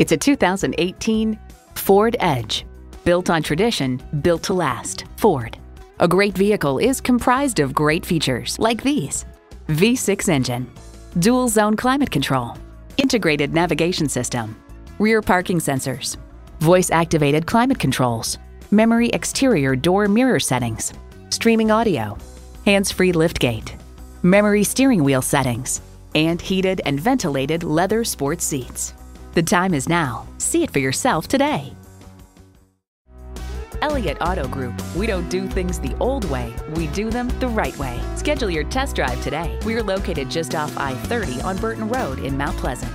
It's a 2018 Ford Edge. Built on tradition, built to last. Ford. A great vehicle is comprised of great features like these V6 engine, dual zone climate control, integrated navigation system, rear parking sensors, voice activated climate controls, memory exterior door mirror settings, streaming audio, hands free liftgate, memory steering wheel settings, and heated and ventilated leather sports seats. The time is now. See it for yourself today. Elliott Auto Group. We don't do things the old way, we do them the right way. Schedule your test drive today. We're located just off I 30 on Burton Road in Mount Pleasant.